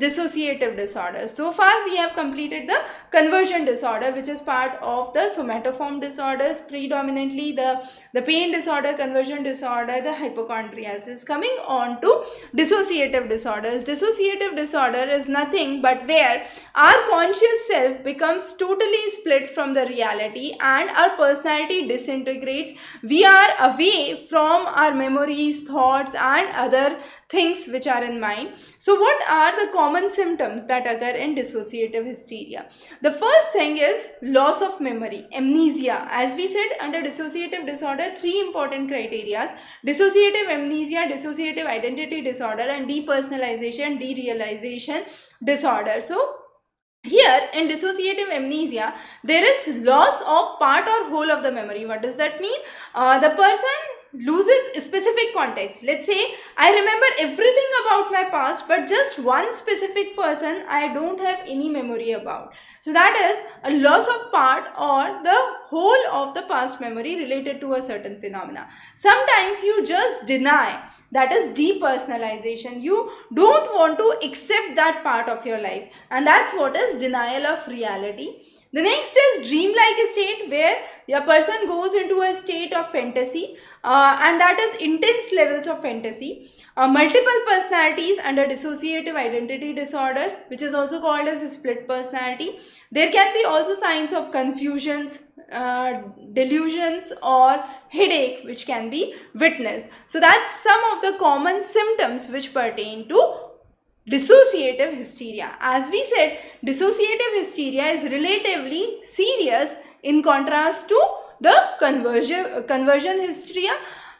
dissociative disorder. So far we have completed the conversion disorder which is part of the somatoform disorders predominantly the, the pain disorder, conversion disorder, the hypochondriasis. Coming on to dissociative disorders. Dissociative disorder is nothing but where our conscious self becomes totally split from the reality and our personality disintegrates. We are away from our memories, thoughts and other things which are in mind. So what are the common symptoms that occur in dissociative hysteria? The first thing is loss of memory, amnesia. As we said under dissociative disorder, three important criteria. Dissociative amnesia, dissociative identity disorder and depersonalization, derealization disorder. So here in dissociative amnesia, there is loss of part or whole of the memory. What does that mean? Uh, the person loses specific context. Let's say I remember everything about my past but just one specific person I don't have any memory about. So that is a loss of part or the whole of the past memory related to a certain phenomena. Sometimes you just deny that is depersonalization. You don't want to accept that part of your life and that's what is denial of reality. The next is dreamlike state where a person goes into a state of fantasy uh, and that is intense levels of fantasy. Uh, multiple personalities under dissociative identity disorder which is also called as split personality. There can be also signs of confusions, uh, delusions or headache which can be witnessed. So that's some of the common symptoms which pertain to dissociative hysteria. As we said, dissociative hysteria is relatively serious in contrast to the conversion, conversion hysteria.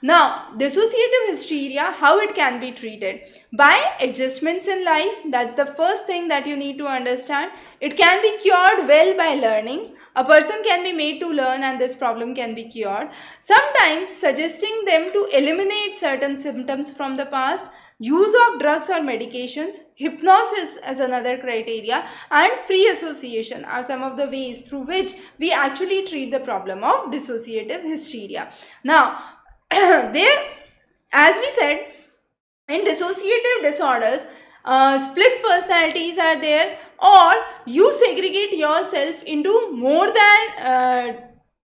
Now, dissociative hysteria, how it can be treated? By adjustments in life, that's the first thing that you need to understand. It can be cured well by learning. A person can be made to learn and this problem can be cured. Sometimes suggesting them to eliminate certain symptoms from the past use of drugs or medications, hypnosis as another criteria and free association are some of the ways through which we actually treat the problem of dissociative hysteria. Now, there as we said in dissociative disorders, uh, split personalities are there or you segregate yourself into more than uh,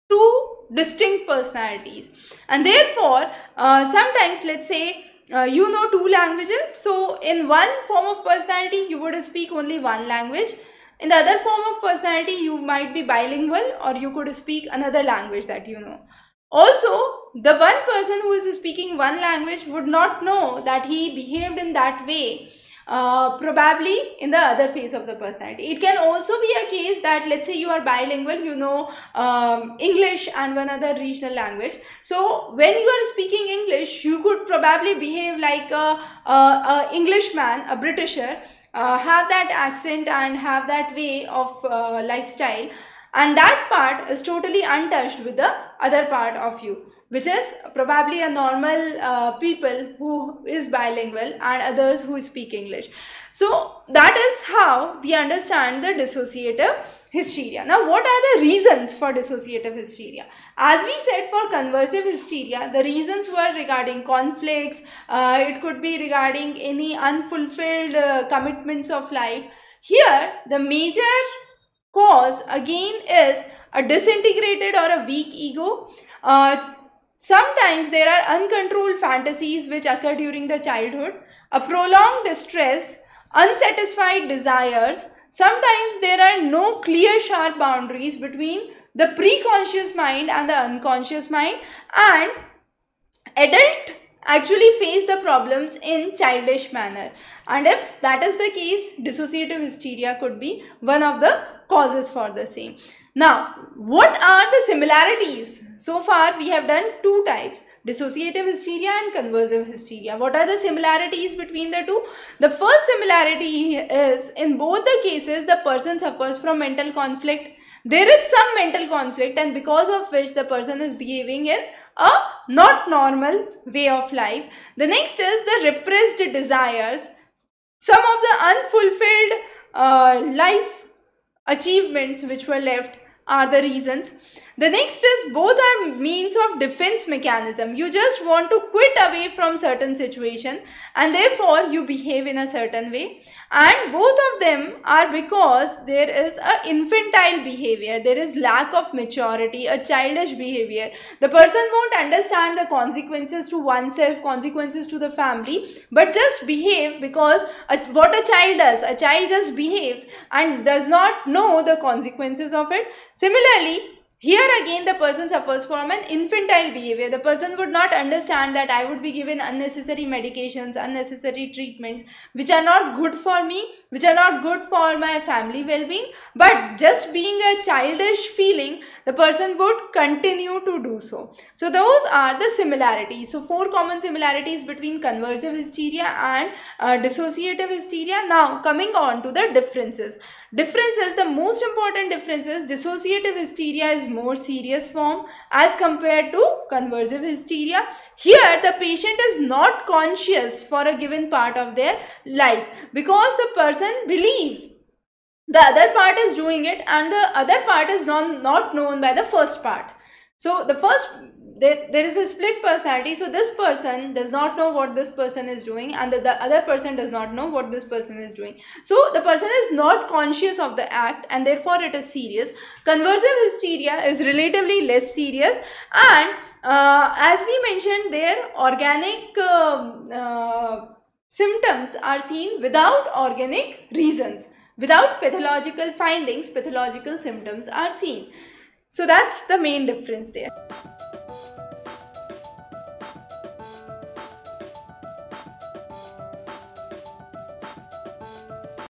two distinct personalities and therefore uh, sometimes let's say uh, you know two languages. So in one form of personality, you would speak only one language. In the other form of personality, you might be bilingual or you could speak another language that you know. Also, the one person who is speaking one language would not know that he behaved in that way uh, probably in the other phase of the personality. It can also be a case that let's say you are bilingual, you know um, English and one other regional language. So when you are speaking English, you could probably behave like a, a, a Englishman, a Britisher, uh, have that accent and have that way of uh, lifestyle and that part is totally untouched with the other part of you which is probably a normal uh, people who is bilingual and others who speak English. So that is how we understand the dissociative hysteria. Now what are the reasons for dissociative hysteria? As we said for conversive hysteria, the reasons were regarding conflicts, uh, it could be regarding any unfulfilled uh, commitments of life. Here the major cause again is a disintegrated or a weak ego. Uh, Sometimes there are uncontrolled fantasies which occur during the childhood, a prolonged distress, unsatisfied desires. Sometimes there are no clear sharp boundaries between the preconscious mind and the unconscious mind and adult actually face the problems in childish manner and if that is the case dissociative hysteria could be one of the causes for the same now, what are the similarities? So far, we have done two types dissociative hysteria and conversive hysteria. What are the similarities between the two? The first similarity is in both the cases, the person suffers from mental conflict. There is some mental conflict and because of which the person is behaving in a not normal way of life. The next is the repressed desires. Some of the unfulfilled uh, life achievements which were left are the reasons. The next is both are means of defense mechanism. You just want to quit away from certain situation and therefore you behave in a certain way. And both of them are because there is a infantile behavior. There is lack of maturity, a childish behavior. The person won't understand the consequences to oneself, consequences to the family, but just behave because a, what a child does, a child just behaves and does not know the consequences of it. Similarly, here again the person suffers from an infantile behavior. The person would not understand that I would be given unnecessary medications, unnecessary treatments which are not good for me, which are not good for my family well-being. But just being a childish feeling, the person would continue to do so. So those are the similarities. So four common similarities between conversive hysteria and uh, dissociative hysteria. Now coming on to the differences. Differences, the most important difference is dissociative hysteria is more serious form as compared to conversive hysteria. Here the patient is not conscious for a given part of their life because the person believes the other part is doing it and the other part is non, not known by the first part. So the first there, there is a split personality. So this person does not know what this person is doing and the, the other person does not know what this person is doing. So the person is not conscious of the act and therefore it is serious. Conversive hysteria is relatively less serious and uh, as we mentioned their organic uh, uh, symptoms are seen without organic reasons. Without pathological findings pathological symptoms are seen so that's the main difference there